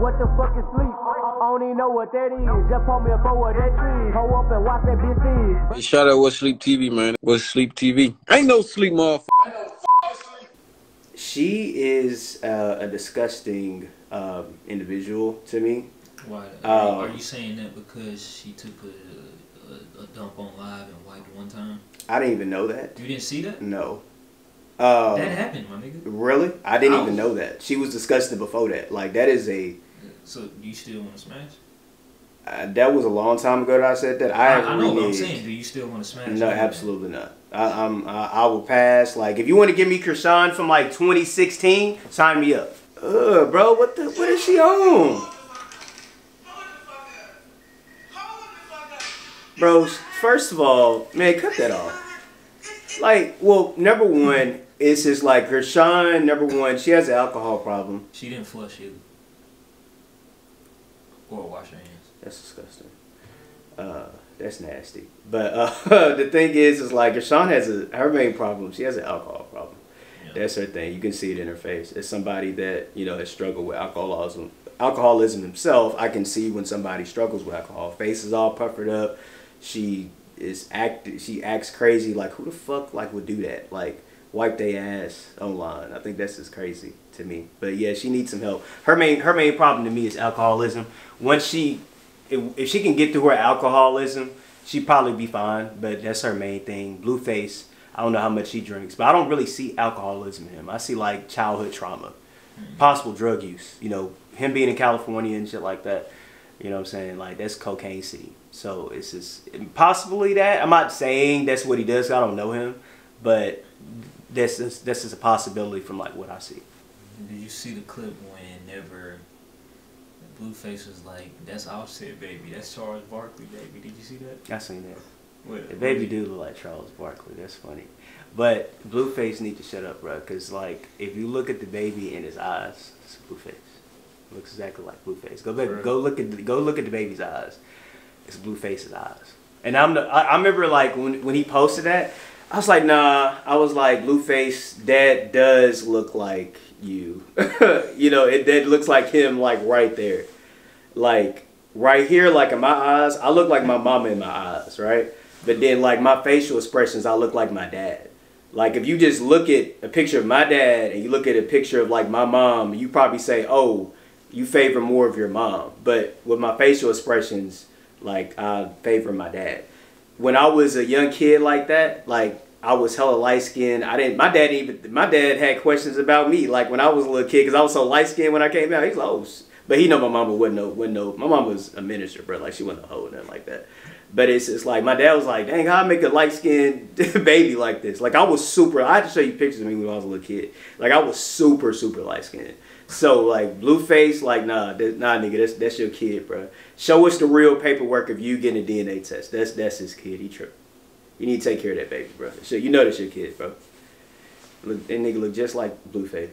What the fuck is sleep? I don't even know what that is. Just pull me a bow of that tree. Hold up and watch that bitch Hey, shout out What Sleep TV, man. What Sleep TV. Ain't no sleep, motherfucker. She is uh, a disgusting um, individual to me. Why? Uh, are you saying that because she took a, a, a dump on live and wiped one time? I didn't even know that. You didn't see that? No. Uh, that happened, my nigga. Really? I didn't I even was- know that. She was disgusting before that. Like that is a So you still want to smash? uh, that was a long time ago that I said that. I, I, I know what I'm saying. Do you still want to smash? No, absolutely not. I, I'm I, I will pass. Like if you want to give me Chrisean from like 2016, sign me up. Ugh, bro, what the what is she on? Bro, first of all, man, cut that off. Like, well, number one, it's just like Chrisean. Number one, she has an alcohol problem. She didn't flush either. Or wash her hands. That's disgusting. Uh, that's nasty. But uh, the thing is, is like Rashawn has a her main problem. She has an alcohol problem. Yeah. That's her thing. You can see it in her face. As somebody that you know has struggled with alcoholism, alcoholism himself, I can see when somebody struggles with alcohol. Face is all puckered up. She is act. She acts crazy. Like who the fuck like would do that? Like wipe their ass online. I think that's just crazy to me. But yeah, she needs some help. Her main her main problem to me is alcoholism. Once she if, she can get through her alcoholism, she'd probably be fine. But that's her main thing. Blueface. I don't know how much he drinks, but I don't really see alcoholism in him. I see like childhood trauma, possible drug use. You know, him being in California and shit like that. You know what I'm saying? Like that's cocaine city. So it's just possibly that. I'm not saying that's what he does. I don't know him, but that's is that's just a possibility from like what I see. Did you see the clip when never Blueface was like, "That's Offset, baby. That's Charles Barkley, baby." Did you see that? I seen that. What, The baby do look like Charles Barkley. That's funny. But Blueface need to shut up, bro. Cause like if you look at the baby in his eyes, it's Blueface. looks exactly like Blueface. Go back, go look at the, go look at the baby's eyes. It's Blueface's eyes. And I'm the, I, I remember like when when he posted that, I was like, nah. I was like, Blueface, that does look like you. you know, it that looks like him, like right there, like right here, like in my eyes. I look like my mama in my eyes, right? But then like my facial expressions, I look like my dad. Like if you just look at a picture of my dad and you look at a picture of like my mom, you probably say, "Oh, you favor more of your mom." But with my facial expressions, like I favor my dad. When I was a young kid like that, like I was hella light skinned. I didn't. My dad even. My dad had questions about me. Like when I was a little kid, because I was so light skinned when I came out. He's like, "Oh," but he know my mama wouldn't know. Wouldn't know. My mom was a minister, bro. Like she wasn't a hoe nothing like that. But it's it's like my dad was like, "Dang, how I make a light skinned baby like this?" Like I was super. I had to show you pictures of me when I was a little kid. Like I was super super light skinned. So like Blueface, like nah, that, nah, nigga, that's that's your kid, bro. Show us the real paperwork of you getting a DNA test. That's that's his kid. He tripped. You need to take care of that baby, bro. So you know that's your kid, bro. Look, that nigga look just like Blueface.